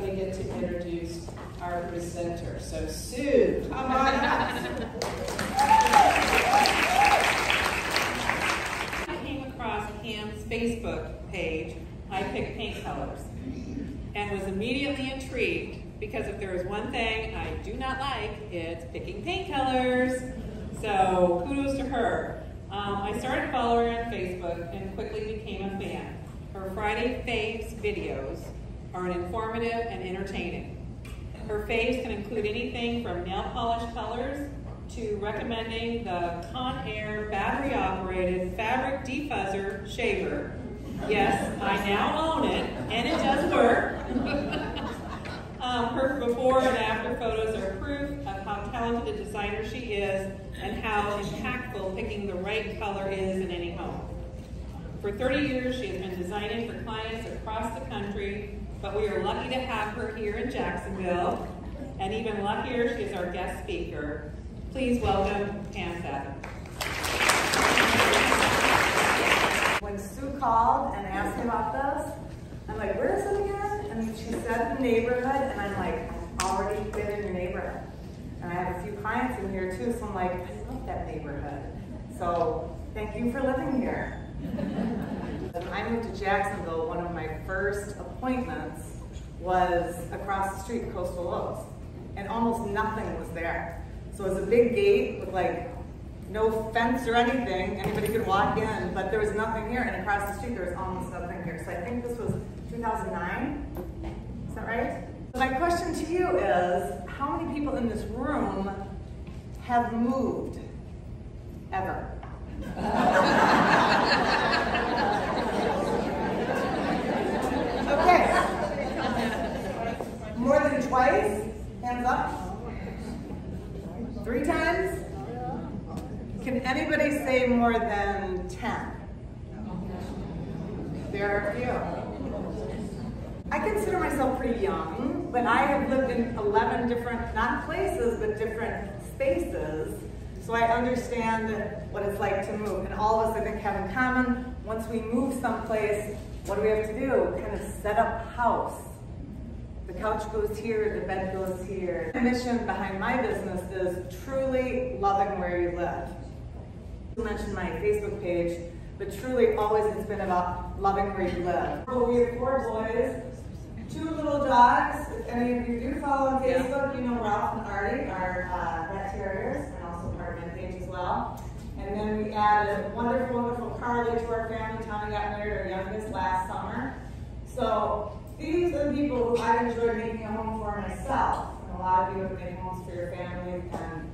going to get to introduce our presenter. So Sue, come on up. I came across Pam's Facebook page, I Pick Paint Colors, and was immediately intrigued because if there is one thing I do not like, it's picking paint colors. So kudos to her. Um, I started following her on Facebook and quickly became a fan. Her Friday Faves videos are informative and entertaining. Her faves can include anything from nail polish colors to recommending the Conair battery operated fabric defuzzer shaver. Yes, I now own it and it does work. um, her before and after photos are proof of how talented a designer she is and how impactful picking the right color is in any home. For 30 years, she has been designing for clients across the country, but we are lucky to have her here in Jacksonville, and even luckier, she is our guest speaker. Please welcome Pam. When Sue called and asked me about this, I'm like, where is it again? And she said the neighborhood, and I'm like, I've already been in your neighborhood. And I have a few clients in here too, so I'm like, I love that neighborhood. So thank you for living here. When I moved to Jacksonville, one of my first appointments was across the street, Coastal Oaks, and almost nothing was there. So it was a big gate with like no fence or anything. Anybody could walk in, but there was nothing here. And across the street, there was almost nothing here. So I think this was 2009. Is that right? My question to you is, how many people in this room have moved ever? Okay. More than twice? Hands up. Three times? Can anybody say more than 10? There are a few. I consider myself pretty young, but I have lived in 11 different, not places, but different spaces. So I understand what it's like to move. And all of us, I think, have in common, once we move someplace, what do we have to do? Kind of set up house. The couch goes here, the bed goes here. The mission behind my business is truly loving where you live. You mentioned my Facebook page, but truly always it's been about loving where you live. Well, we have four boys, two little dogs. If any of you do follow on Facebook, you know Ralph and Artie are uh, rat terriers and also part of my page as well. And then we added wonderful, wonderful Carly to our family. Tommy got married, our youngest, last summer. So these are the people who I've enjoyed making a home for myself. And a lot of you have made homes for your family, and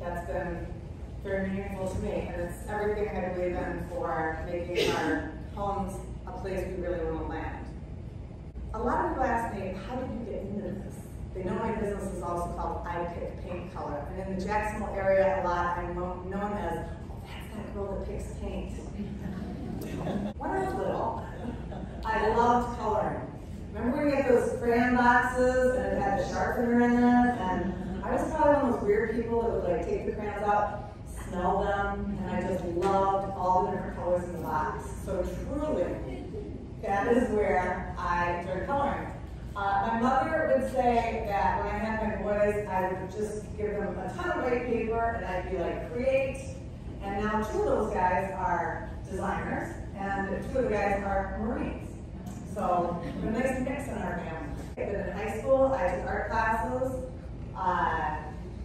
that's been very meaningful to me. And it's everything I believe in for making our homes a place we really want to land. A lot of people ask me, how did you get into this? They know my business is also called I Pick Paint Color. And in the Jacksonville area, a lot I'm known as, oh, that's that girl that picks paint. when I was little, I loved coloring. Remember when you get those crayon boxes and it had a sharpener in it? And I was probably one of those weird people that would like take the crayons out, smell them, and I just loved all the different colors in the box. So truly, that is where I started coloring. Uh, my mother would say that when I had my boys, I would just give them a ton of white paper and I'd be like, create. And now two of those guys are designers and two of the guys are Marines. So a nice mix in our family. Then in high school, I took art classes. Uh,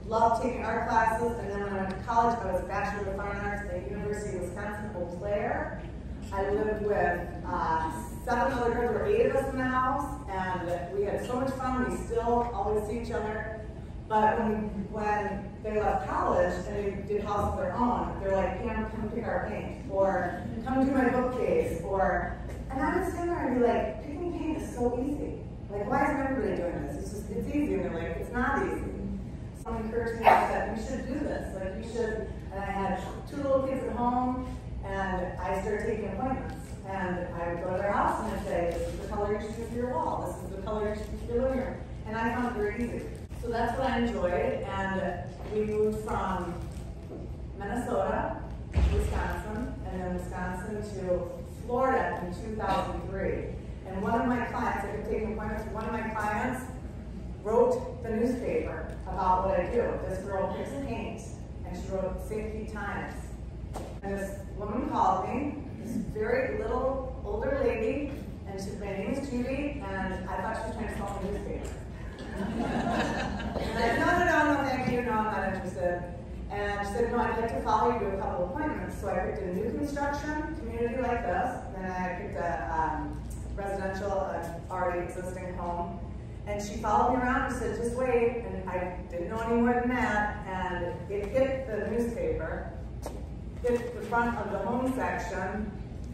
loved taking art classes, and then when I went to college, I was a Bachelor of Fine Arts at University of Wisconsin, Eau Claire. I lived with uh, seven other girls, there were eight of us in the house, and we had so much fun. We still always see each other. But when, when they left college and they did house of their own, they're like, Pam, come pick our paint, or come do my bookcase, or, and I would stand there and be like, picking paint is so easy. Like, why isn't everybody doing this? It's just, it's easy. And they're like, it's not easy. Someone encouraged me and said, you should do this. Like, you should, and I had two little kids at home, and I started taking appointments. And I would go to their house and I'd say, this is the color you should do for your wall. This is the color you should do for your living room. And I found it very easy. So that's what I enjoyed. And we moved from Minnesota to Wisconsin, and then Wisconsin to Florida in 2003. And one of my clients, I could take appointments, one of my clients wrote the newspaper about what I do. This girl picks paint, and she wrote St. Pete Times. And this woman called me, this very little older lady, and she, said, my name is Judy, and I thought she was trying to sell me a newspaper. and I said, no, no, no, no, thank you, no, I'm not interested. And she said, no, I'd like to follow you to a couple appointments. So I picked a new construction community like this, then I picked a um, residential, uh, already existing home. And she followed me around and said, just wait. And I didn't know any more than that. And it hit the newspaper, hit the front of the home section.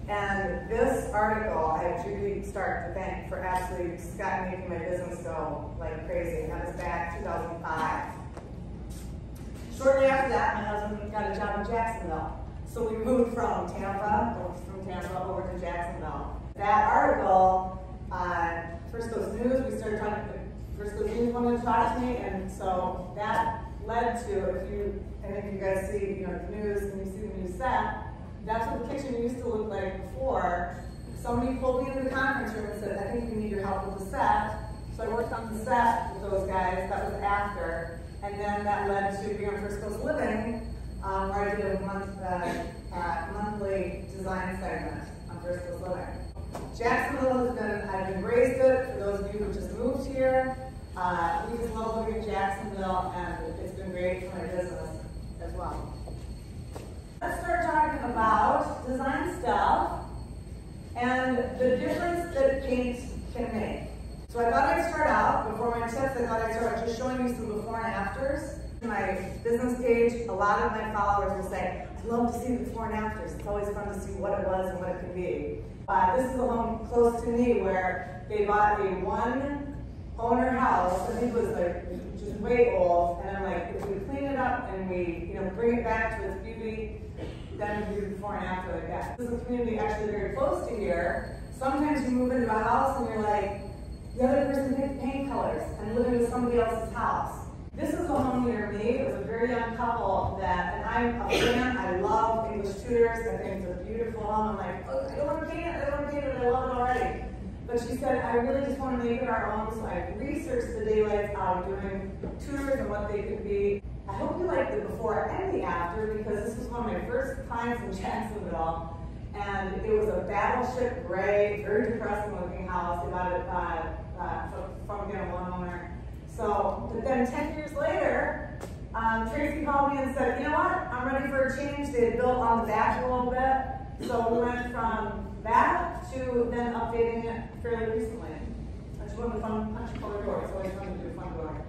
And this article, I Judy Stark to thank for actually Scott making my business go like crazy. That was back 2005. Shortly after that, my husband got a job in Jacksonville. So we moved from Tampa, from Tampa over to Jacksonville. That article, uh, First Coast News, we started talking, First Coast News wanted to talk to me, and so that led to, if you, and if you guys see, you know, the news and you see the new set, that's what the kitchen used to look like before. Somebody pulled me into the conference room and said, I think we need your help with the set. So I worked on the set with those guys, that was after. And then that led to being on First Coast Living, um, where I did a month, uh, uh, monthly design segment on First Frisco's Living. Jacksonville has been, I've embraced it for those of you who just moved here. We just love living in Jacksonville and it's been great for my business as well. Let's start talking about design stuff and the difference that paint can make. So I thought I'd start out, before my tips, I thought I'd start just showing you some before and afters. My business page, a lot of my followers will say, I love to see the before and afters. It's always fun to see what it was and what it could be. Uh, this is a home close to me where they bought a one owner house. I think it was like just way old. And I'm like, if we clean it up and we, you know, bring it back to its beauty, then we do the before and after like that. This is a community actually very close to here. Sometimes you move into a house and you're like, the other person picked paint colors and living in somebody else's house. This is a home near me. It was a very young couple that, and I'm a fan. I love English Tudors. I think it's a beautiful home. I'm like, oh, I don't want to paint it. I don't want to paint it. I love it already. But she said, I really just want to make it our own. So I researched the daylights out doing Tudors and what they could be. I hope you like the before and the after because this was one of my first clients in Jacksonville. And it was a battleship gray, very depressing looking house. About it, uh, uh, from again, one owner. So, but then 10 years later, um, Tracy called me and said, you know what, I'm ready for a change. They had built on the back a little bit. So we went from that to then updating it fairly recently. That's one of the fun punch color doors. Always fun to do a fun door.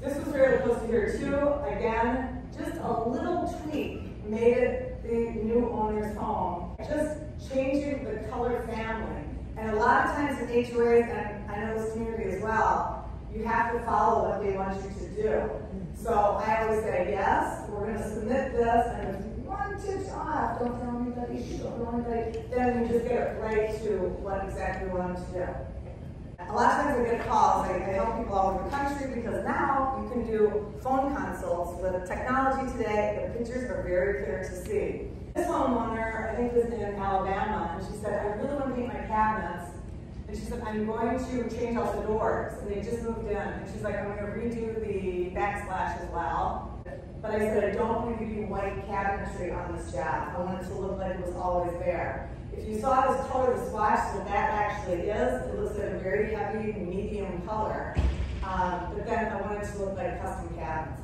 This was fairly close to here too. Again, just a little tweak made it the new owner's home. Just changing the color family. And a lot of times in HOAs, and I know this community as well, you have to follow what they want you to do. So I always say, yes, we're going to submit this, and if one tips off, don't tell anybody, don't tell anybody, then you just get it right to what exactly you want to do. A lot of times I get calls, I, I help people all over the country because now you can do phone consults with technology today, the pictures are very clear to see. This homeowner, I think was in Alabama, and she said, I really want to paint my cabinets. And she said, I'm going to change out the doors. And they just moved in. And she's like, I'm going to redo the backsplash as well. But I said, I don't want to give you white cabinetry on this job. I want it to look like it was always there. If you saw this color, the swatch, what that actually is, it looks like a very heavy, medium color. Um, but then I want it to look like custom cabinets.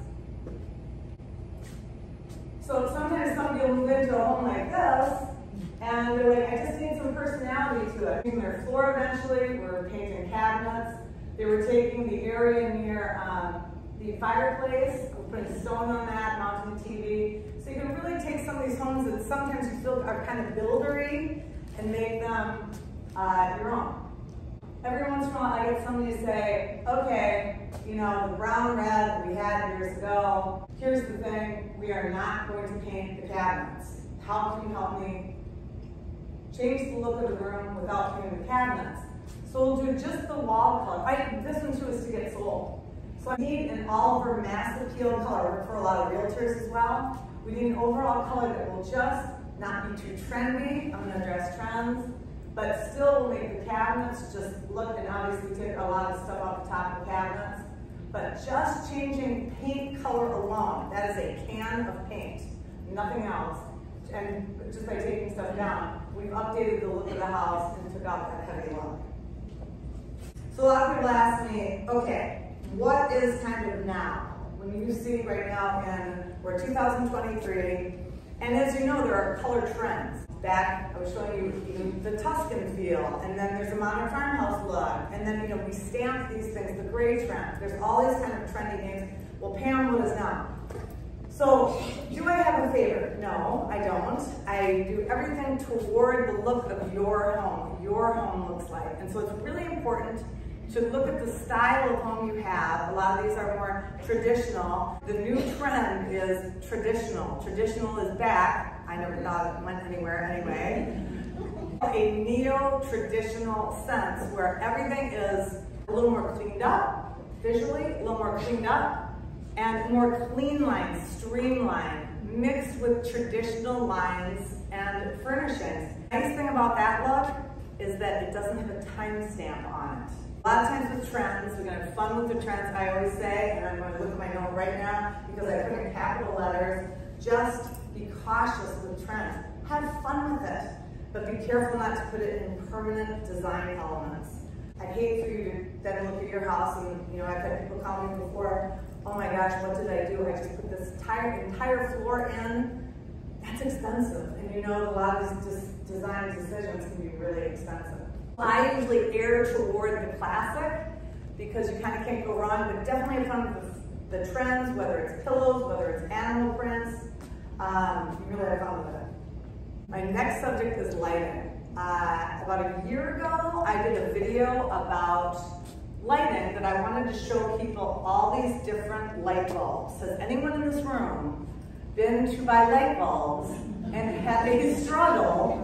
So sometimes somebody will move into a home like this, and they're like, I just need some personality to it. Painting their floor eventually, we're painting cabinets. They were taking the area near um, the fireplace, putting stone on that, mounting the TV. So you can really take some of these homes that sometimes you feel are kind of buildery and make them uh, your own. Every once in a while I get somebody to say, okay, you know, the brown red that we had years ago, here's the thing, we are not going to paint the cabinets. How can you help me change the look of the room without painting the cabinets? So we'll do just the wall color. I, this one too is to get sold. So I need an Oliver Mass Appeal color. For a lot of realtors as well. We need an overall color that will just not be too trendy. I'm gonna address trends but still make the cabinets just look, and obviously take a lot of stuff off the top of the cabinets. But just changing paint color alone, that is a can of paint, nothing else. And just by taking stuff down, we've updated the look of the house and took out that heavy look. So a lot of people ask me, okay, what is kind of now? When you see right now in, we're 2023, and as you know, there are color trends. Back, I was showing you the Feel, and then there's a modern farmhouse look, and then, you know, we stamp these things, the gray trend. There's all these kind of trendy names. Well, Pam, what is not. So, do I have a favorite? No, I don't. I do everything toward the look of your home, your home looks like. And so it's really important to look at the style of home you have. A lot of these are more traditional. The new trend is traditional. Traditional is back. I never thought it went anywhere anyway. A neo-traditional sense where everything is a little more cleaned up, visually, a little more cleaned up, and more clean lines, streamlined, mixed with traditional lines and furnishings. Nice thing about that look is that it doesn't have a timestamp on it. A lot of times with trends, we're gonna have fun with the trends, I always say, and I'm gonna look at my note right now because I put in capital letters, just be cautious with trends. Have fun with it, but be careful not to put it in permanent design elements. I'd hate for you to then look at your house and, you know, I've had people call me before, oh my gosh, what did I do? I just put this entire, entire floor in. That's expensive. And you know, a lot of these design decisions can be really expensive. I usually err toward the classic because you kind of can't go wrong, but definitely have fun with the, the trends, whether it's pillows, whether it's animal prints. Um, you really have fun with it. My next subject is lighting. Uh, about a year ago, I did a video about lighting that I wanted to show people all these different light bulbs. Has anyone in this room been to buy light bulbs and had a struggle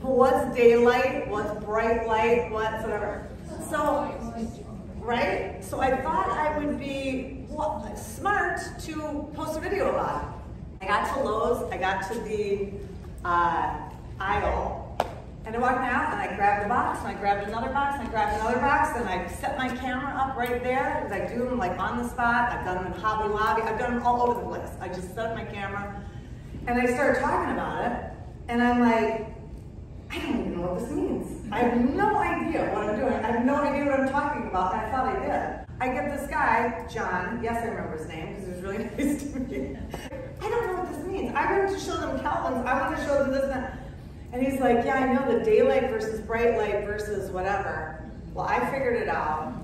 what's daylight, what's bright light, what's whatever. So, right? So I thought I would be smart to post a video about it. I got to Lowe's, I got to the uh, aisle, and I walked out and I grabbed a box, and I grabbed another box, and I grabbed another box, and I set my camera up right there, because I do them like on the spot. I've done them in Hobby Lobby, I've done them all over the place. I just set up my camera, and I started talking about it, and I'm like, I don't even know what this means. I have no idea what I'm doing. I have no idea what I'm talking about, and I thought I did. I get this guy, John, yes, I remember his name because he was really nice to me. I don't know what this means. I wanted to show them Kelvins. I want to show them this and. And he's like, yeah, I know the daylight versus bright light versus whatever. Well, I figured it out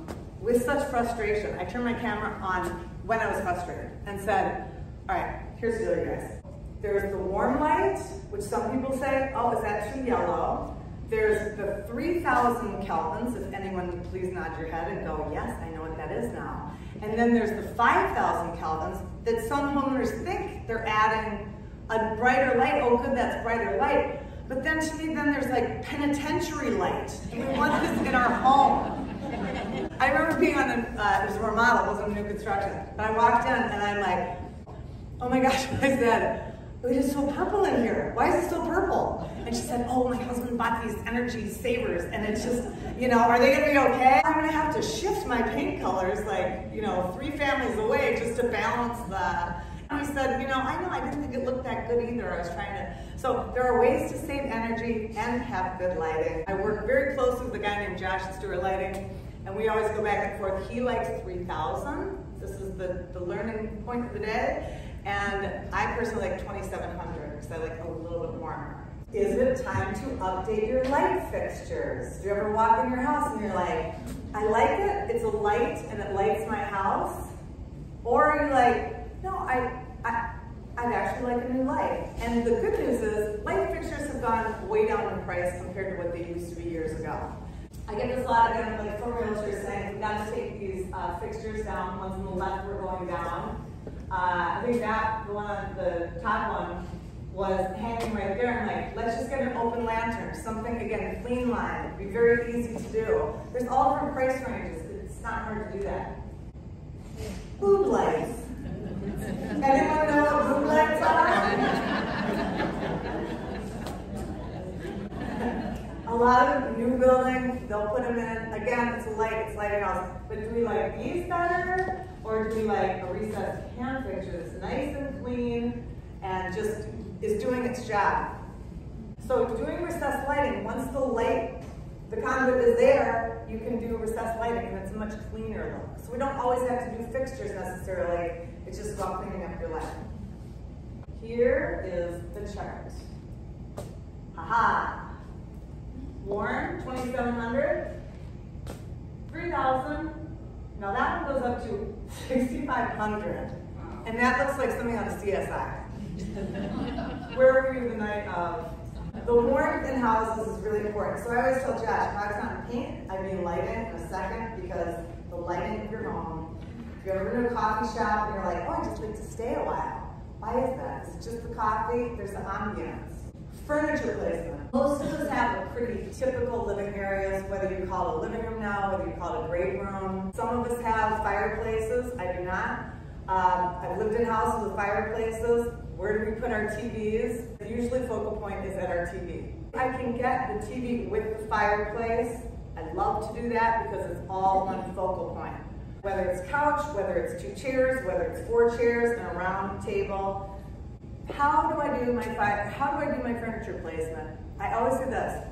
with such frustration. I turned my camera on when I was frustrated and said, all right, here's the deal, guys. There's the warm light, which some people say, oh, is that too yellow? There's the 3,000 kelvins, if anyone please nod your head and go, yes, I know what that is now. And then there's the 5,000 kelvins that some homeowners think they're adding a brighter light. Oh, good, that's brighter light. But then to me, then there's like penitentiary light. We want this in our home. I remember being on a, uh, it was a remodel, it wasn't new construction. And I walked in and I'm like, oh my gosh, what is said, it is so purple in here. Why is it so purple? And she said, oh, my husband bought these energy savers and it's just, you know, are they gonna be okay? I'm gonna have to shift my paint colors like, you know, three families away just to balance the, and he said, you know, I know I didn't think it looked that good either. I was trying to, so there are ways to save energy and have good lighting. I work very closely with a guy named Josh Stewart Lighting and we always go back and forth. He likes 3000. This is the, the learning point of the day. And I personally like 2700 because I like a little bit warmer. Is it time to update your light fixtures? Do you ever walk in your house and you're like, I like it, it's a light and it lights my house? Or are you like, no, I, I, I'd actually like a new light. And the good news is light fixtures have gone way down in price compared to what they used to be years ago. I get this a lot again, like from realtors saying, we got to take these uh, fixtures down, ones on the left were going down. Uh, I think that, the one on the top one, was hanging right there. and like, let's just get an open lantern, something, again, a clean line. It'd be very easy to do. There's all different price ranges. It's not hard to do that. Boob lights. Anyone know what boob lights are? A lot of new buildings, they'll put them in, again, it's a light, it's lighting house. But do we like these better? Or do we like a recessed hand fixture that's nice and clean and just is doing its job? So doing recessed lighting, once the light, the conduit is there, you can do recessed lighting and it's a much cleaner look. So we don't always have to do fixtures necessarily, it's just about cleaning up your light. Here is the chart. Haha. Warren, 2,700. 3,000. Now that one goes up to 6,500. And that looks like something on CSI. Where were you the night of? The warmth in houses is really important. So I always tell Josh, if I was on paint, I'd be lighting in a second because the lighting of your home. If you ever go to a coffee shop and you're like, oh, I just like to stay a while. Why is that? Is it just the coffee? There's the ambience. Furniture placement. Most of us have a pretty typical living areas, whether you call it a living room now, whether you call it a great room. Some of us have fireplaces, I do not. Um, I've lived in houses with fireplaces. Where do we put our TVs? Usually focal point is at our TV. I can get the TV with the fireplace. I love to do that because it's all one focal point. Whether it's couch, whether it's two chairs, whether it's four chairs and a round table, how do I do my how do I do my furniture placement? I always do this.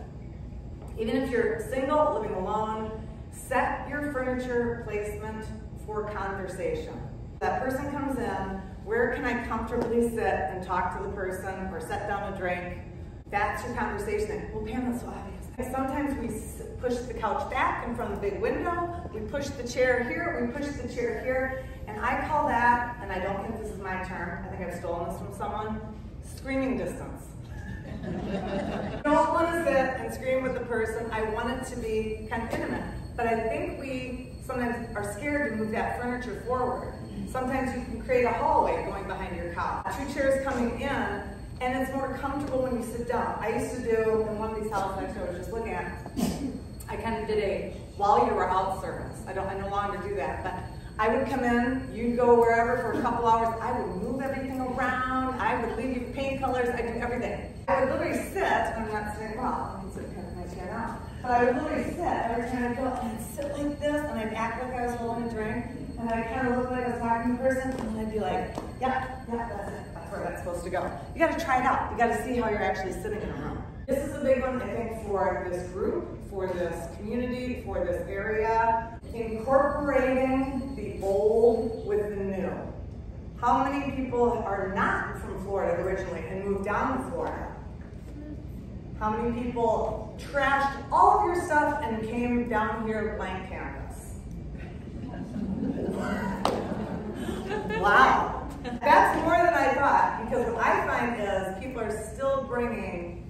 Even if you're single, living alone, set your furniture placement for conversation. That person comes in, where can I comfortably sit and talk to the person or set down a drink? That's your conversation. Well, Pam, that's so obvious. Sometimes we push the couch back in front of the big window, we push the chair here, we push the chair here, and I call that, and I don't think this is my term, I think I've stolen this from someone, screaming distance. I don't want to sit and scream with the person, I want it to be kind of intimate. But I think we sometimes are scared to move that furniture forward. Sometimes you can create a hallway going behind your couch. Two chairs coming in, and it's more comfortable when you sit down. I used to do, in one of these houses actually I was just looking at, I kind of did a while you were out service. I don't, I no longer do that, but I would come in, you'd go wherever for a couple hours, I would move everything around, I would leave you paint colors, I do everything. I would literally sit, I'm not saying, well, I'm sitting kind of my chair now, but I would literally sit every time I go, and I'd sit like this, and I'd act like I was holding a drink, and I'd kind of look like I was talking to person, and I'd be like, yeah, yeah, that's it that's where that's supposed to go. You gotta try it out. You gotta see how you're actually sitting in a room. This is a big one, I think, for this group, for this community, for this area. Incorporating the old with the new. How many people are not from Florida originally and moved down to Florida? How many people trashed all of your stuff and came down here blank canvas? wow. That's more than I thought, because what I find is people are still bringing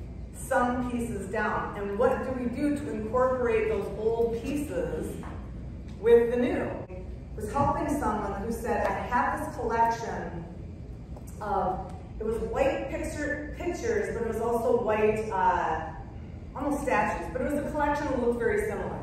some pieces down. And what do we do to incorporate those old pieces with the new? I was helping someone who said, I have this collection of, it was white picture, pictures, but it was also white, uh, almost statues, but it was a collection that looked very similar.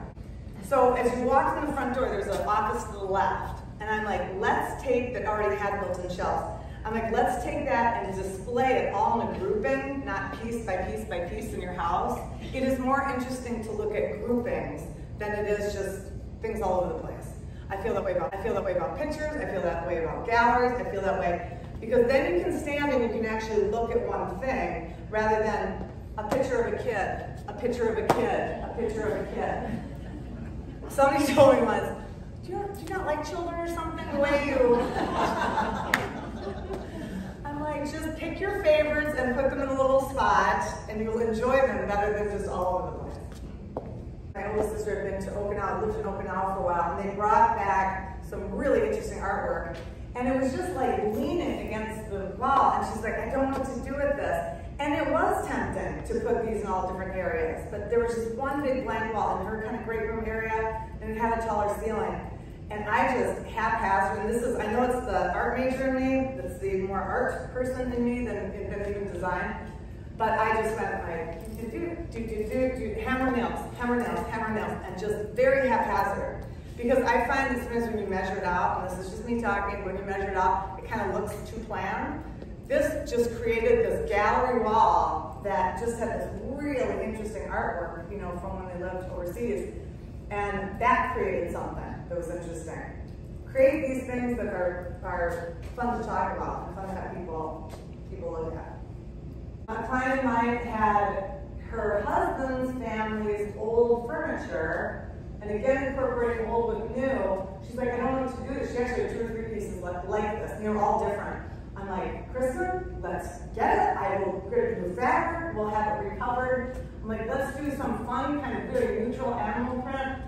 So as you walk in the front door, there's an office to the left. And I'm like, let's take that already had built-in shelves. I'm like, let's take that and display it all in a grouping, not piece by piece by piece in your house. It is more interesting to look at groupings than it is just things all over the place. I feel that way about I feel that way about pictures, I feel that way about galleries, I feel that way because then you can stand and you can actually look at one thing rather than a picture of a kid, a picture of a kid, a picture of a kid. Somebody told me once, do you, do you not like children or something? The way you. Just pick your favorites and put them in a little spot, and you'll enjoy them better than just all over the place. My oldest sister had been to Okinawa, lived in Okinawa for a while, and they brought back some really interesting artwork. And it was just like leaning against the wall, and she's like, I don't know what to do with this. And it was tempting to put these in all different areas, but there was just one big blank wall in her kind of great room area, and it had a taller ceiling. And I just haphazard, and this is, I know it's the art major in me, that's the more art person in me than, than even design, but I just went like, do, do, do, do, do, do, hammer nails, hammer nails, hammer nails, and just very haphazard. Because I find that sometimes when you measure it out, and this is just me talking, when you measure it out, it kind of looks too planned. This just created this gallery wall that just had this really interesting artwork, you know, from when they lived overseas. And that created something that was interesting. Create these things that are, are fun to talk about and fun to have people, people look at. A client of mine had her husband's family's old furniture, and again incorporating old with new. She's like, I don't what to do. This. She actually had two or three pieces like, like this, and they were all different. I'm like, Kristen, let's get it. I will get a new fabric. We'll have it recovered. I'm like, let's do some fun, kind of very neutral animal print.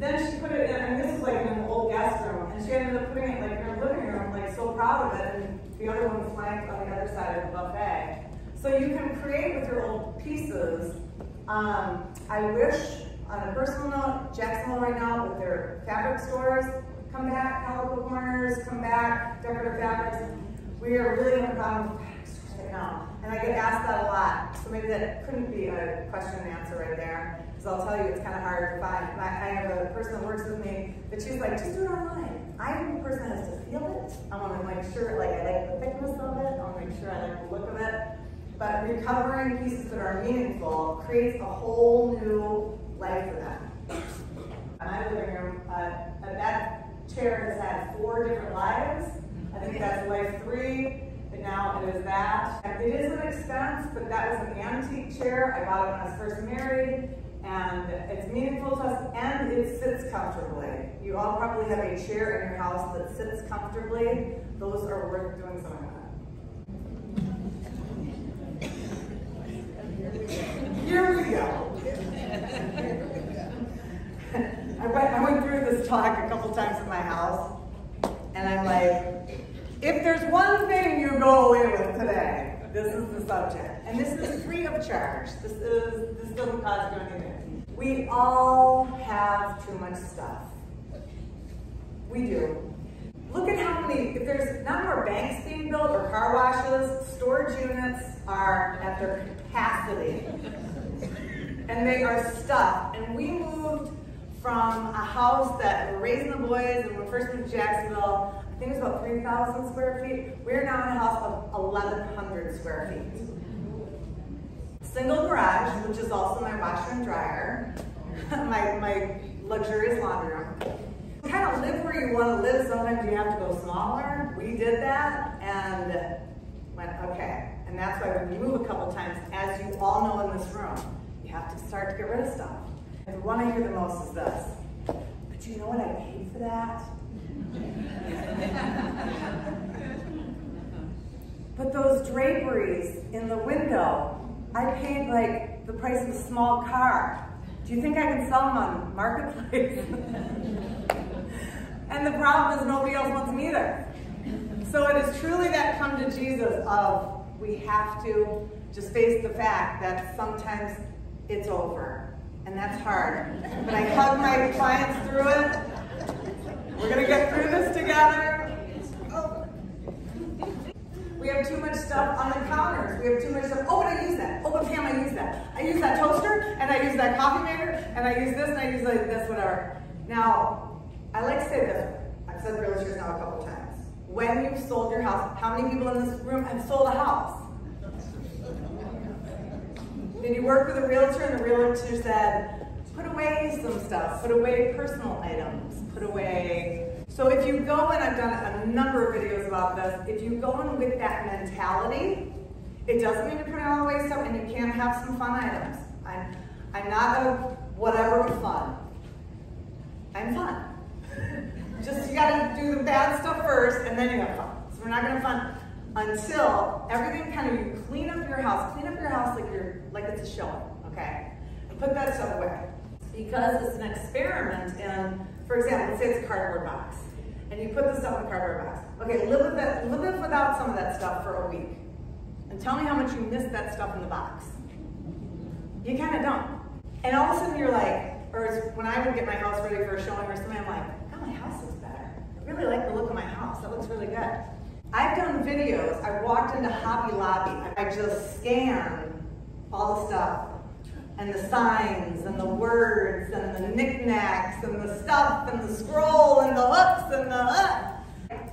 Then she put it in, and this is like in an old guest room, and she ended up putting it like in her living room, like so proud of it, and the other one flanked on the other side of the buffet. So you can create with your old pieces. Um, I wish, on a personal note, Jacksonville right now with their fabric stores, come back, Calico Corners, come back, decorative fabrics. We are really in a problem with fabric stores right now. And I get asked that a lot, so maybe that couldn't be a question and answer right there. Because I'll tell you, it's kind of hard to find. I have a person that works with me that she's like, just do it online. I'm the person that has to feel it. I want to make sure, like, I like the thickness of it. I want to make sure I like the look of it. But recovering pieces that are meaningful creates a whole new life for them. My living room, uh, that chair has had four different lives. I think that's life three, and now it is that. It is an expense, but that was an antique chair. I bought it when I was first married, and it's meaningful to us, and it sits comfortably. You all probably have a chair in your house that sits comfortably. Those are worth doing something with. Here we go. I went, I went through this talk a couple times in my house, and I'm like, if there's one thing you go away with today, this is the subject. And this is free of charge. This is this doesn't cost you anything. We all have too much stuff. We do. Look at how many, if there's not more banks being built or car washes, storage units are at their capacity. And they are stuffed. And we moved from a house that we're raising the boys and we first moved to Jacksonville, I think it was about 3,000 square feet. We're now in a house of 1,100 square feet. Single garage, which is also my washer and dryer, my, my luxurious laundry room kind of live where you want to live. Sometimes you have to go smaller. We did that and went, okay. And that's why when you move a couple times, as you all know in this room, you have to start to get rid of stuff. And the one I hear the most is this. But you know what I paid for that? But those draperies in the window, I paid like the price of a small car. Do you think I can sell them on Marketplace? And the problem is nobody else wants them either. So it is truly that come to Jesus of we have to just face the fact that sometimes it's over. And that's hard. But I hug my clients through it. We're going to get through this together. We have too much stuff on the counters. We have too much stuff. Oh, but I use that. Oh, but Pam, I use that. I use that toaster, and I use that coffee maker, and I use this, and I use like this, whatever. Now, I like to say this. I've said realtors now a couple times. When you've sold your house, how many people in this room have sold a house? Did you work with a realtor and the realtor said, put away some stuff, put away personal items, put away. So if you go, and I've done a number of videos about this, if you go in with that mentality, it doesn't mean to put it all away stuff and you can't have some fun items. I'm, I'm not a whatever fun. I'm fun. Just you gotta do the bad stuff first and then you have fun. So we're not gonna fun until everything kind of you clean up your house. Clean up your house like you're like it's a show, okay? And put that stuff away. Because it's an experiment and for example, say it's a cardboard box. And you put the stuff in the cardboard box. Okay, live with that, live without some of that stuff for a week. And tell me how much you miss that stuff in the box. You kind of don't. And all of a sudden you're like, or when I would get my house ready for a showing or something, I'm like, God, my house looks better. I really like the look of my house. That looks really good. I've done videos. I walked into Hobby Lobby. I just scanned all the stuff and the signs and the words and the knickknacks and the stuff and the scroll and the hooks and the uh,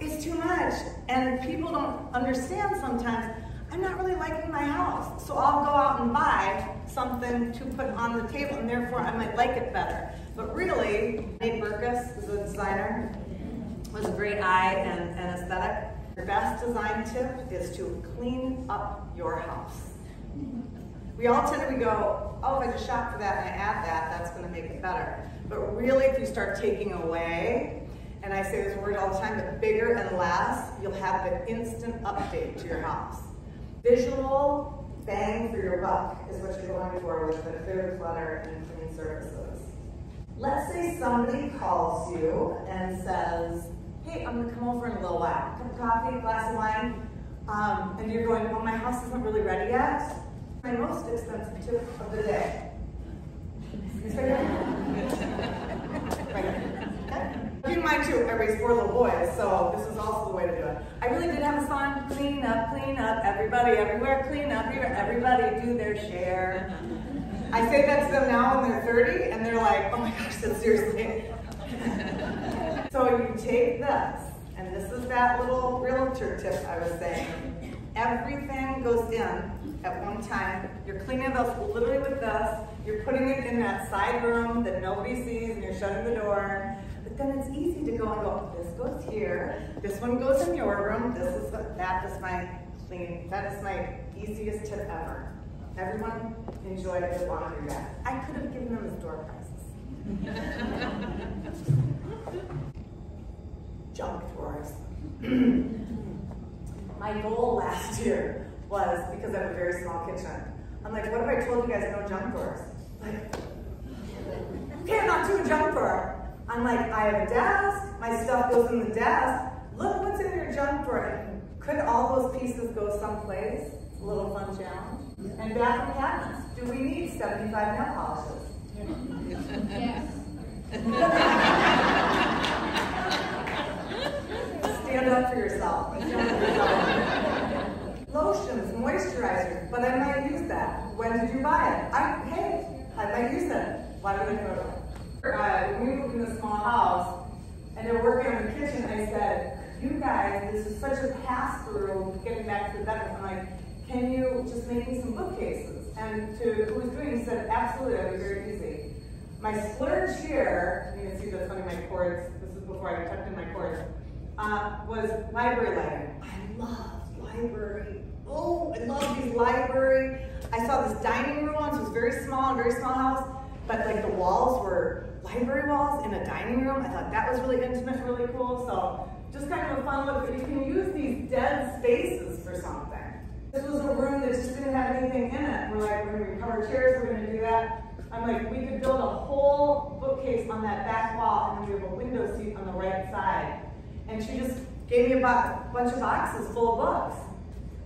it's too much and people don't understand sometimes I'm not really liking my house. So I'll go out and buy something to put on the table and therefore I might like it better. But really, Nate Berkus is a designer, was a great eye and, and aesthetic. The best design tip is to clean up your house. We all tend to go, oh, if I just shop for that and I add that, that's gonna make it better. But really, if you start taking away, and I say this word all the time, but bigger and less, you'll have the instant update to your house. Visual bang for your buck is what you're going for with the clear clutter and clean surfaces. Let's say somebody calls you and says, hey, I'm gonna come over in a little while. Cup of coffee, glass of wine, um, and you're going, oh, my house isn't really ready yet. My most expensive tip of the day. Keep in mind too, everybody's four little boys, so this is also the way to do it. I really did have a song, clean up, clean up, everybody, everywhere, clean up, everybody do their share. I say that to them now when they're 30, and they're like, oh my gosh, that's seriously. so you take this, and this is that little realtor tip I was saying. Everything goes in at one time. You're cleaning the house literally with dust. You're putting it in that side room that nobody sees, and you're shutting the door But then it's easy to go and go, this goes here, this one goes in your room, this is that is my clean, that is my easiest tip ever. Everyone enjoy a good laundry bag. I could have given them the door prizes. Junk drawers. my goal last year was, because I have a very small kitchen, I'm like, what if I told you guys no junk drawers? Like, you can't not do a junk drawer. I'm like, I have a desk, my stuff goes in the desk. Look what's in your junk drawer. Could all those pieces go someplace? A little fun challenge. And bathroom cabinets. Do we need 75 nail polishes? Yes. Stand up for yourself. Lotions, moisturizers, but I might use that. When did you buy it? I, hey, I might use it. Why would I go to uh, we moved in a small house, and they're working on the kitchen, I said, you guys, this is such a pass-through getting back to the bedroom. I'm like, can you just make me some bookcases? And to who was doing, he said, absolutely, that'd be very easy. My splurge here, you can see that's funny, my cords, this is before I tucked in my cords, uh, was library lighting. I love library. Oh, I love these library. I saw this dining room once, it was very small, a very small house, but like the walls were library walls in a dining room. I thought that was really intimate, really cool. So just kind of a fun look, but you can use these dead spaces for something. This was a room that just didn't have anything in it. We're like, we're gonna recover chairs, we're gonna do that. I'm like, we could build a whole bookcase on that back wall and then we have a window seat on the right side. And she just gave me a bunch of boxes full of books.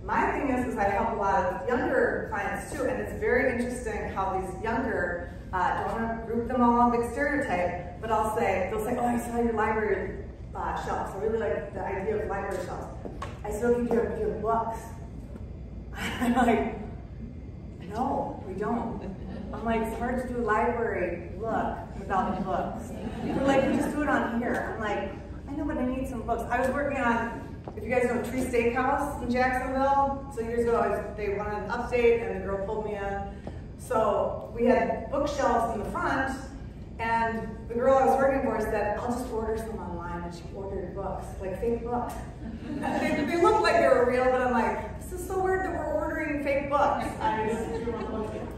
My thing is, is I help a lot of younger clients too, and it's very interesting how these younger uh, don't want to group them all on big stereotype, but I'll say, they'll say, oh, I saw your library uh, shelves. I really like the idea of library shelves. I still think you have, have books. I'm like, no, we don't. I'm like, it's hard to do a library look without books. They're like, we just do it on here. I'm like, I know, but I need some books. I was working on, if you guys know Tree Steakhouse in Jacksonville, so years ago, was, they wanted an update, and the girl pulled me in. So we had bookshelves in the front, and the girl I was working for said, I'll just order some online, and she ordered books, like fake books. they, they looked like they were real, but I'm like, this is so weird that we're ordering fake books.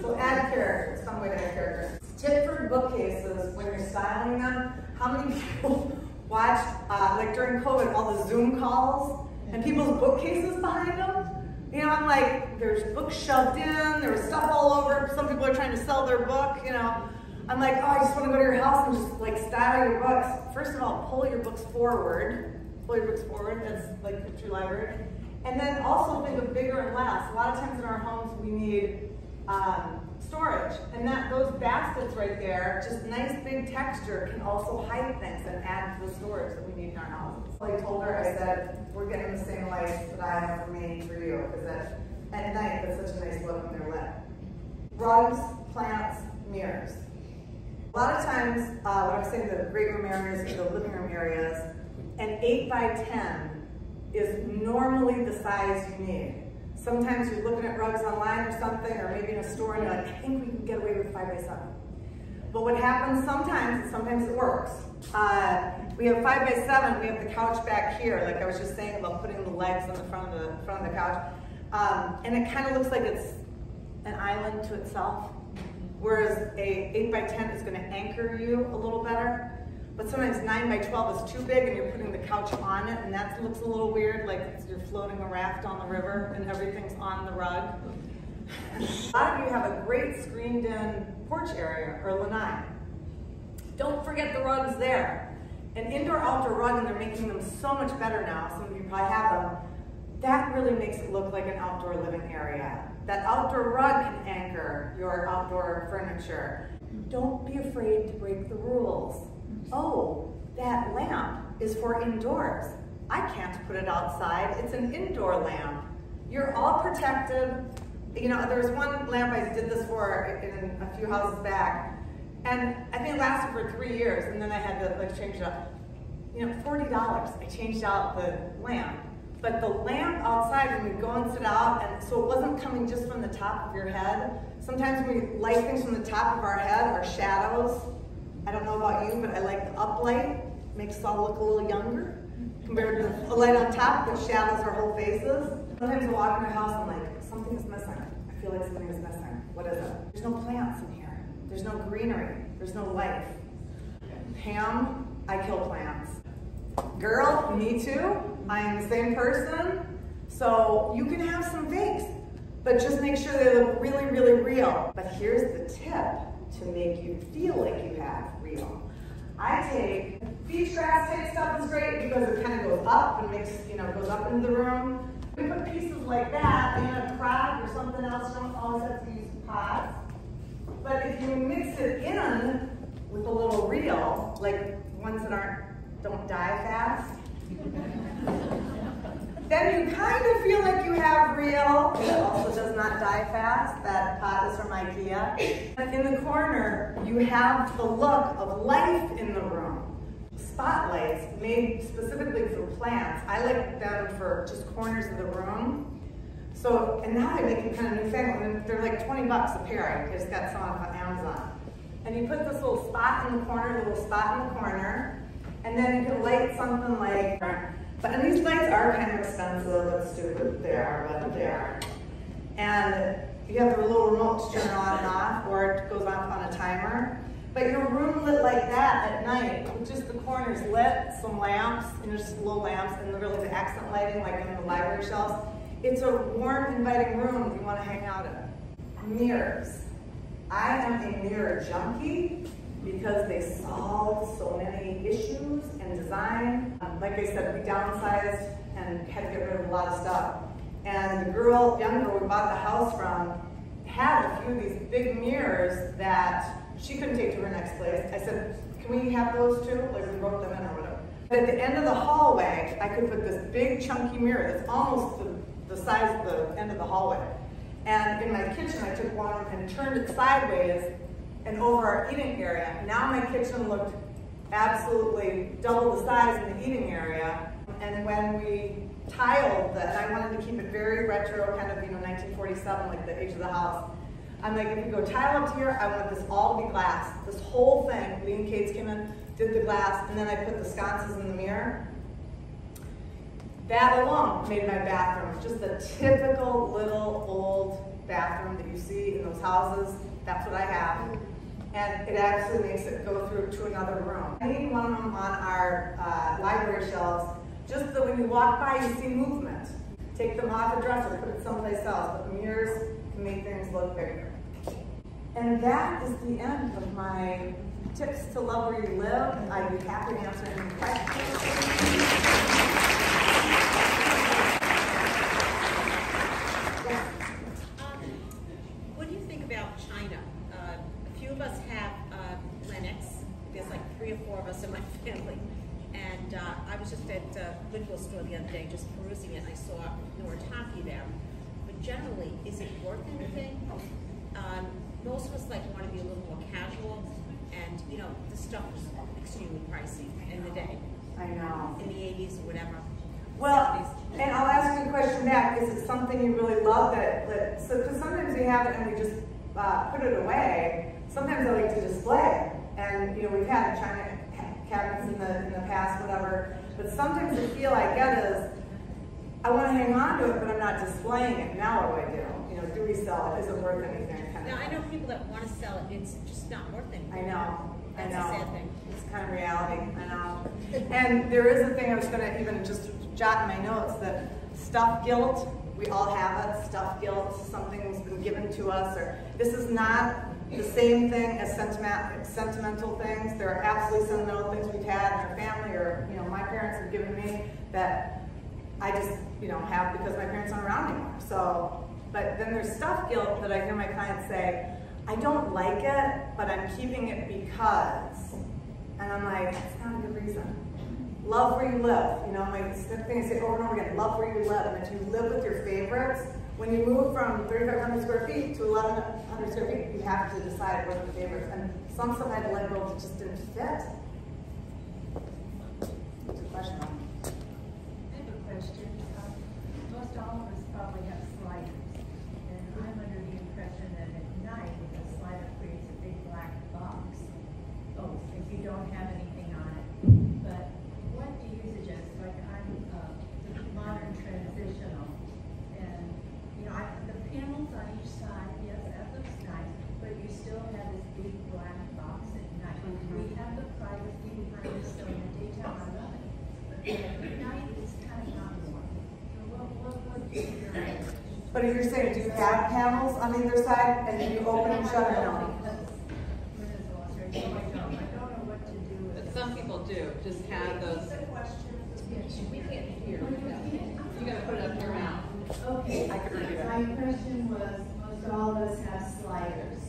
So add character, some way to add character. Tip for bookcases, when you're styling them, how many people watch, uh, like during COVID, all the Zoom calls, and people's bookcases behind them? You know, I'm like, there's books shoved in, there's stuff all over. Some people are trying to sell their book, you know. I'm like, oh, I just want to go to your house and just like style your books. First of all, pull your books forward. Pull your books forward, that's like true library. And then also think of bigger and less. A lot of times in our homes we need um, storage. And that those baskets right there, just nice big texture, can also hide things and add to the storage that we need in our houses. I told her, I said, we're getting the same lights that I have for me for you, because at, at night that's such a nice look when they're lit. Rugs, plants, mirrors. A lot of times, uh, when I'm saying the great room areas or the living room areas, an 8 by 10 is normally the size you need. Sometimes you're looking at rugs online or something, or maybe in a store, and you're like, I think we can get away with five by seven. But what happens sometimes, and sometimes it works. Uh, we have five by seven, we have the couch back here, like I was just saying about putting the legs on the front of the front of the couch. Um, and it kind of looks like it's an island to itself. Whereas a 8 by 10 is going to anchor you a little better. But sometimes 9 by 12 is too big and you're putting the couch on it and that looks a little weird, like you're floating a raft on the river and everything's on the rug. A lot of you have a great screened in porch area or lanai. Don't forget the rugs there. An indoor outdoor rug, and they're making them so much better now, some of you probably have them, that really makes it look like an outdoor living area. That outdoor rug can anchor your outdoor furniture. Don't be afraid to break the rules. Oh, that lamp is for indoors. I can't put it outside. It's an indoor lamp. You're all protected. You know, there was one lamp I did this for in a few houses back, and I think it lasted for three years, and then I had to like change it up. You know, $40, I changed out the lamp. But the lamp outside, when we go and sit out, and so it wasn't coming just from the top of your head. Sometimes we light things from the top of our head, our shadows. I don't know about you, but I like the uplight. Makes us all look a little younger compared to the light on top that shadows our whole faces. Sometimes I walk in our house and I'm like, something's missing. I feel like something's missing. What is it? There's no plants in here. There's no greenery. There's no life. Pam, I kill plants. Girl, me too. I am the same person. So you can have some fakes, but just make sure they look really, really real. But here's the tip to make you feel like you have I take beach grass type stuff is great because it kind of goes up and makes, you know, goes up into the room. We put pieces like that in a crock or something else. You don't always have to use pots. But if you mix it in with a little real, like ones that aren't don't die fast, then you kind of feel like you have real. It also does not die fast. That uh, pot is from Ikea. In the corner, you have the look of life in the room. Spotlights made specifically for plants. I like them for just corners of the room. So, and now they're making kind of newfangled, and they're like 20 bucks a pair. I just got some on Amazon. And you put this little spot in the corner, little spot in the corner, and then you can light something like but and these lights are kind of expensive and stupid. They are, but they are. And you have the little remote to turn on and off, or it goes off on a timer. But your room lit like that at night, with just the corners lit, some lamps, and just little lamps, and really the accent lighting like in the library shelves. It's a warm, inviting room if you want to hang out in. Mirrors. I am a mirror junkie because they solved so many issues and design. Um, like I said, we downsized and had to get rid of a lot of stuff. And the girl, young girl we bought the house from, had a few of these big mirrors that she couldn't take to her next place. I said, can we have those too? Like we wrote them in or whatever. But at the end of the hallway, I could put this big chunky mirror that's almost the, the size of the end of the hallway. And in my kitchen, I took one and turned it sideways and over our eating area. Now my kitchen looked absolutely double the size in the eating area. And when we tiled that, I wanted to keep it very retro, kind of, you know, 1947, like the age of the house. I'm like, if we go tile up here, I want this all to be glass. This whole thing, Lee and Kate's came in, did the glass, and then I put the sconces in the mirror. That alone made my bathroom just a typical little old bathroom that you see in those houses. That's what I have and it actually makes it go through to another room. I need one of them on our uh, library shelves, just so when you walk by, you see movement. Take them off a dresser, put it someplace else, but the mirrors can make things look bigger. And that is the end of my tips to love where you live. I'd be happy to answer any questions. Goodwill store the other day, just perusing it, and I saw There. But generally, is it worth anything? Um, most of us like want to be a little more casual, and you know, the stuff was extremely pricey in the day. I know. In the 80s or whatever. Well, and I'll ask you a question back. Is it something you really love that, that so, because sometimes we have it and we just uh, put it away. Sometimes I like to display it. And, you know, we've had China cabinets in the, in the past, whatever. But sometimes the feel I get is, I want to hang on to it, but I'm not displaying it. Now what do I do? You know, do we sell it? Is it worth anything? Kind Now, of I know people that wanna sell it, it's just not worth anything. I know. I That's know. a sad thing. It's kind of reality. I know. and there is a thing I was going to even just jot in my notes that stuff guilt. We all have it. Stuff guilt. Something's been given to us, or this is not the same thing as sentiment, sentimental things. There are absolutely sentimental things we've had in our family, or you know, my parents have given me that I just, you know, have because my parents aren't around anymore. So, but then there's stuff guilt that I hear my clients say, I don't like it, but I'm keeping it because. And I'm like, that's not a good reason. Love where you live. You know, my thing I say over and over again, love where you live. And if you live with your favorites, when you move from 3,500 square feet to 1,100 square feet, you have to decide what the favorites. And some stuff I had to let go that just didn't fit. It's a question. I have a question. Uh, Most all of us probably have sliders, and I'm under the impression that at night, a slider creates a big black box. Oh, if you don't have anything on it. But what do you suggest? Like, I'm, uh, modern transitional, and, you know, I, the panels on each side, yes, that looks nice, but you still have this big black box at night. We have the privacy behind us, so in the daytime, I love it. But at night, it's kind of not warm. So what, what, what is your? You're saying, do you have panels on either side and then you open and shut no? I don't, I don't know what to do with But it. some people do, just have those, We can't hear. you gotta put it up your mouth. Okay, I could repeat it. my question was, most all of us have sliders,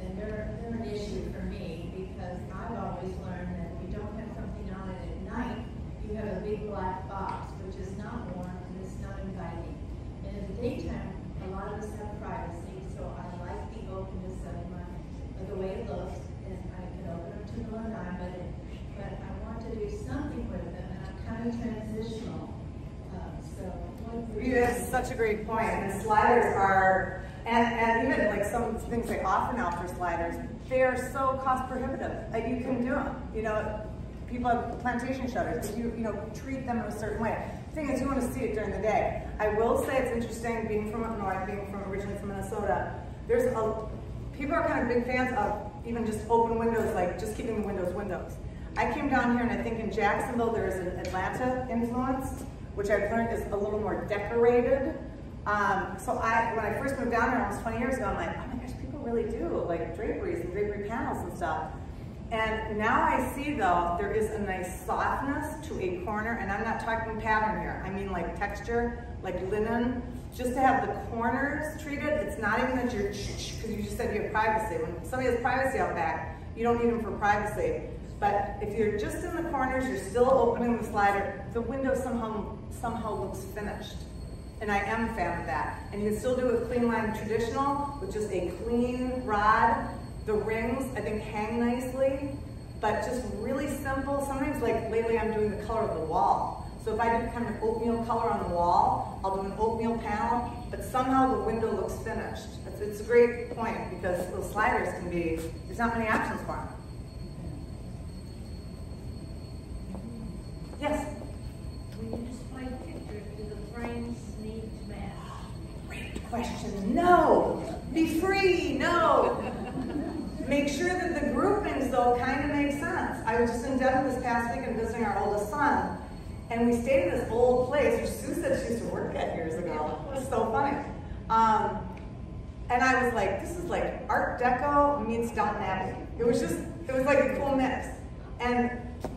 and they're, they're an issue for me, because I've always learned that if you don't have something on it at night, you have a big black box, which is not warm and it's not inviting. And in the daytime, a lot of us have privacy, so I like the openness of my, of the way it looks, and I can open them to the line, but it, but I want to do something with them, and I'm kind of transitional, uh, so You have such a great point. And sliders are, and, and even like some things they offer now for sliders, they are so cost prohibitive. Like you can do them. You know, people have plantation shutters, but you, you know, treat them in a certain way. The thing is, you want to see it during the day. I will say it's interesting being from up north, being from originally from Minnesota. There's a, people are kind of big fans of even just open windows, like just keeping the windows windows. I came down here and I think in Jacksonville there is an Atlanta influence, which I've learned is a little more decorated. Um, so I, when I first moved down here almost 20 years ago, I'm like, oh my gosh, people really do like draperies and drapery panels and stuff. And now I see though, there is a nice softness to a corner, and I'm not talking pattern here. I mean like texture, like linen. Just to have the corners treated, it's not even that you're, because you just said you have privacy. When somebody has privacy out back, you don't need them for privacy. But if you're just in the corners, you're still opening the slider, the window somehow, somehow looks finished. And I am a fan of that. And you can still do a clean line traditional, with just a clean rod. The rings, I think, hang nicely, but just really simple. Sometimes, like lately, I'm doing the color of the wall. So if I do kind of oatmeal color on the wall, I'll do an oatmeal panel, but somehow the window looks finished. It's, it's a great point because those sliders can be, there's not many options for them. Yes? When you display pictures, do the frames need to match? Great question. No. Be free. No. Make sure that the groupings, though, kind of make sense. I was just in Denver this past week and visiting our oldest son, and we stayed in this old place, which Sue said she used to work at years ago. It was so funny. Um, and I was like, this is like Art Deco meets Downton Abbey. It was just, it was like a cool mix. And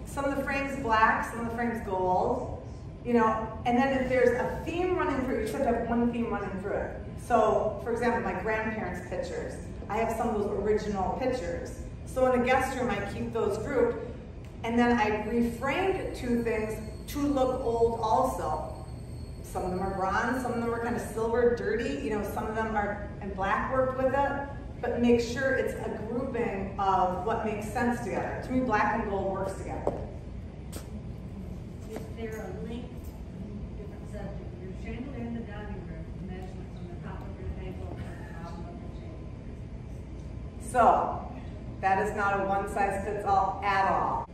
some of the frames black, some of the frames gold, you know, and then if there's a theme running through, you just have one theme running through it. So, for example, my grandparents' pictures, I have some of those original pictures. So in a guest room, I keep those grouped, and then I reframed two things to look old also. Some of them are bronze, some of them are kind of silver, dirty, you know, some of them are, and black worked with it, but make sure it's a grouping of what makes sense together. To me, black and gold works together. Is there a So, that is not a one size fits all at all.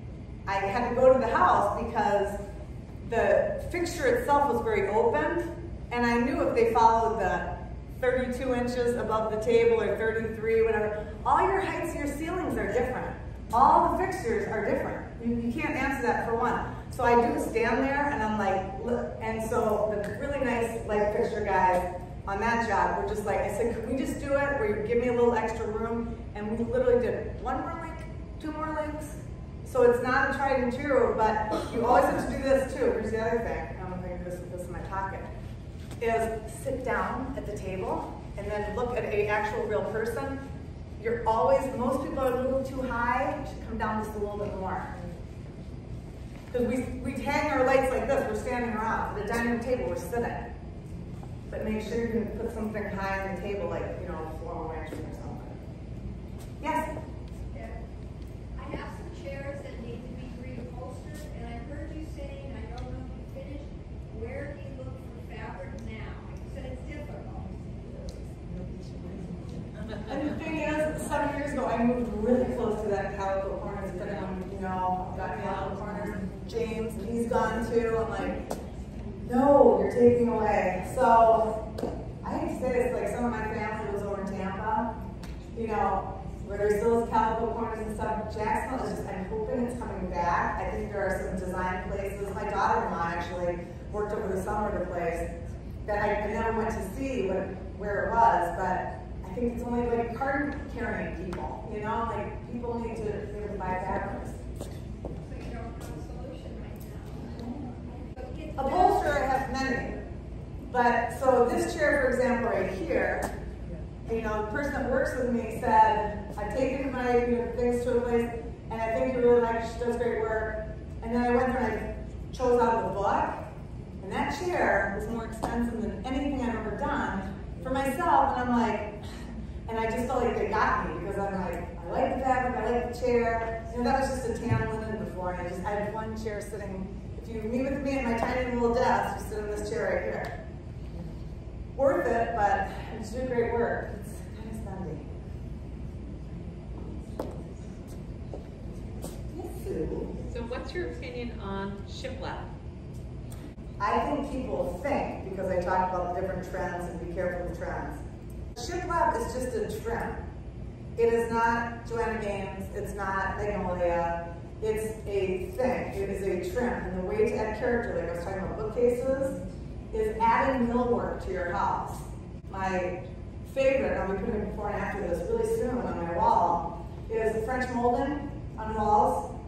I had to go to the house because the fixture itself was very open, and I knew if they followed the 32 inches above the table or 33, whatever, all your heights of your ceilings are different. All the fixtures are different. You, you can't answer that for one. So I do stand there and I'm like, look, and so the really nice light fixture guys on that job were just like, I said, can we just do it where you give me a little extra room? And we literally did one more link, two more links. So it's not a tried and true, but you always have to do this too. Here's the other thing. I'm gonna this with this in my pocket. Is sit down at the table and then look at a actual real person. You're always, most people are a little too high, you should come down just a little bit more. Because we, we hang our lights like this, we're standing around. At the dining room table, we're sitting. But make sure you can put something high on the table, like, you know, a floral arrangement or something. Yes? Yeah. I have some chairs that need to be reupholstered, and I heard you saying, I don't know if you finished, where do you look for fabric now? You said it's difficult. And the thing is, seven years ago, I moved really close to that calico corner, if anyone, you know, got calico corners. James, he's gone too. I'm like, no, you're taking away. So I hate to say this, like some of my family was over in Tampa, you know, where there's those calico corners and stuff. Jacksonville is just, I'm hoping it's coming back. I think there are some design places. My daughter-in-law actually worked over the summer at a place that I, I never went to see what, where it was, but I think it's only like card carrying people, you know, like people need to able to buy fabrics. So you don't have a solution right now. So get Upholsterer, I have many. But, so this chair, for example, right here, you know, the person that works with me said, I've taken my you know, things to a place, and I think you really like she does great work. And then I went there and I chose out the book, and that chair was more expensive than anything I've ever done for myself, and I'm like, and I just felt like they got me, because I'm like, I like the fabric, I like the chair. You know, that was just a tan linen before, and I just, I had one chair sitting, if you meet with me at my tiny little desk, you sit in this chair right here worth it, but it's doing great work. It's kind of spendy. So what's your opinion on shiplap? I think people think, because I talked about the different trends and be careful with trends. Shiplap is just a trim. It is not Joanna Gaines, it's not Magnolia, it's a thing, it is a trim. And the way to add character, like I was talking about bookcases, is adding millwork to your house. My favorite, I'll be putting before and after this really soon on my wall, is French molding on walls.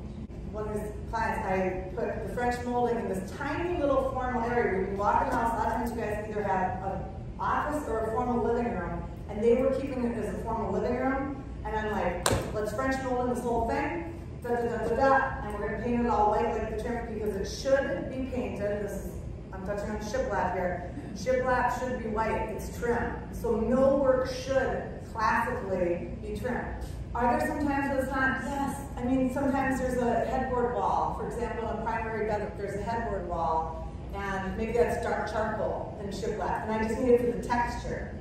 One of these clients, I put the French molding in this tiny little formal area. Where you walk in the house, a lot of times you guys either have an office or a formal living room, and they were keeping it as a formal living room, and I'm like, let's French mold in this whole thing, da da da da da, and we're gonna paint it all white like the trim because it should be painted, this is Touching on shiplap here. Shiplap should be white, it's trim. So millwork should classically be trim. Are there some times it's not? Yes. I mean, sometimes there's a headboard wall. For example, in a primary bedroom, there's a headboard wall, and maybe that's dark charcoal in shiplap, and I just need it for the texture.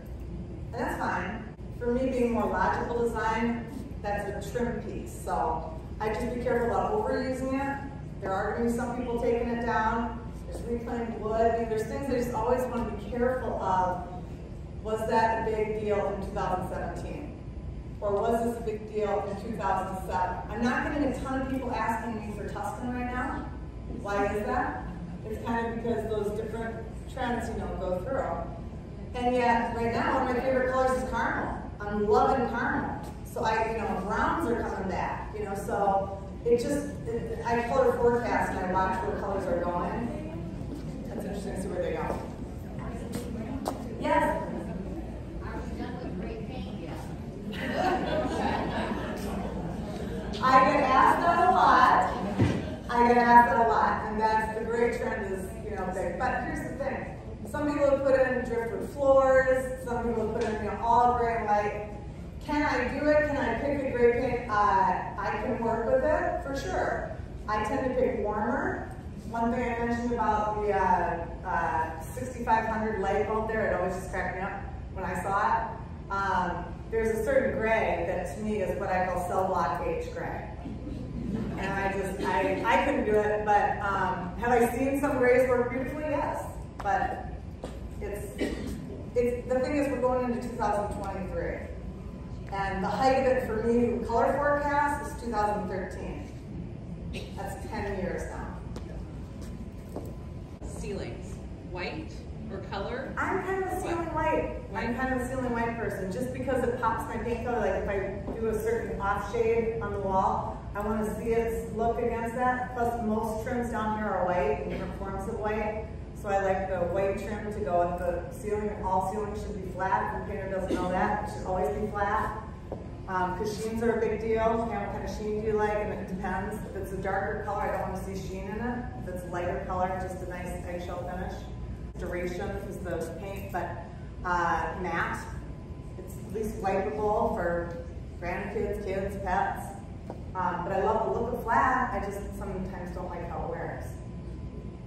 And that's fine. For me, being more logical design, that's a trim piece. So I just be careful about overusing it. There are going to be some people taking it down. Reclaimed wood. I mean, there's things I just always want to be careful of. Was that a big deal in 2017? Or was this a big deal in 2007? I'm not getting a ton of people asking me for Tuscan right now. Why is that? It's kind of because those different trends, you know, go through. And yet, right now, one of my favorite colors is caramel. I'm loving caramel. So I, you know, browns are coming back, you know, so it just, it, I color forecast and I watch where colors are going. Interesting to see where they go. Yes? Are we done with gray paint yet? I get asked that a lot. I get asked that a lot, and that's the great trend is, you know, big. But here's the thing. Some people have put in driftwood floors, some people have put in, you know, all gray and white. Can I do it? Can I pick a gray paint? Uh, I can work with it, for sure. I tend to pick warmer. One thing I mentioned about the uh, uh, 6500 light bulb there, it always just cracked me up when I saw it. Um, there's a certain gray that to me is what I call cell block H gray. And I just, I, I couldn't do it, but um, have I seen some grays work beautifully? Yes. But it's, it's, the thing is we're going into 2023. And the height of it for me, color forecast, is 2013. That's 10 years now. Ceilings, white or color? I'm kind of a ceiling white. I'm kind of a ceiling white person, just because it pops my paint color. Like if I do a certain off shade on the wall, I want to see it look against that. Plus, most trims down here are white and different forms of white. So I like the white trim to go with the ceiling. All ceilings should be flat. The painter doesn't know that. It should always be flat. Um, sheens are a big deal. You know, what kind of sheen do you like? And it depends. If it's a darker color, I don't want to see sheen in it. If it's a lighter color, just a nice eggshell finish. Duration is the paint, but uh, matte. It's at least wipeable for grandkids, kids, pets. Um, but I love the look of flat. I just sometimes don't like how it wears.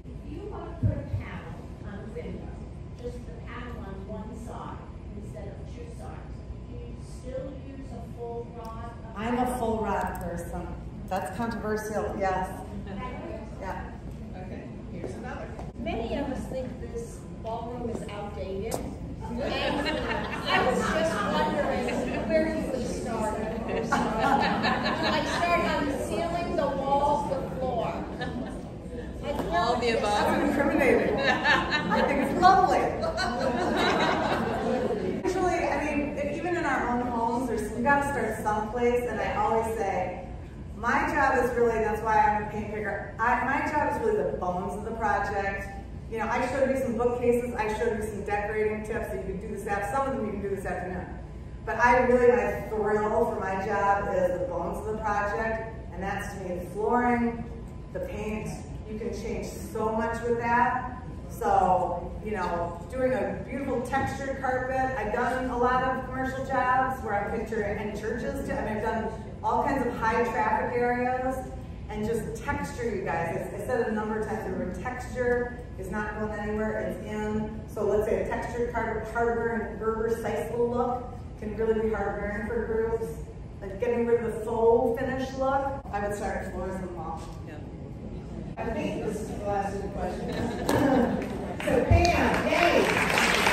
If you want to put a panel on a window, just the panel on one side I'm a full rod person. That's controversial, yes. Yeah. Okay, here's another. Many of us think this ballroom is outdated. And I was just wondering where you would start. Like start on the ceiling, the walls, the floor. All the above. start? That's incriminating. I think it's lovely. Usually, I mean, if- even in our own homes, someplace, and I always say, my job is really, that's why I'm a paint picker, I, my job is really the bones of the project. You know, I showed you some bookcases, I showed you some decorating tips that you can do this afternoon, some of them you can do this afternoon. But I really, my thrill for my job is the bones of the project, and that's to me the flooring, the paint. You can change so much with that. So, you know, doing a beautiful textured carpet. I've done a lot of commercial jobs where I'm picturing in churches. I mean, I've done all kinds of high traffic areas and just texture, you guys. I said it a number of times, the word texture is not going anywhere, it's in. So let's say a textured carpet, hardware and Berber sisal look can really be hard wearing for groups. Like getting rid of the faux finish look, I would start floors and walls. Yeah. I think this is the last question. so Pam, hey.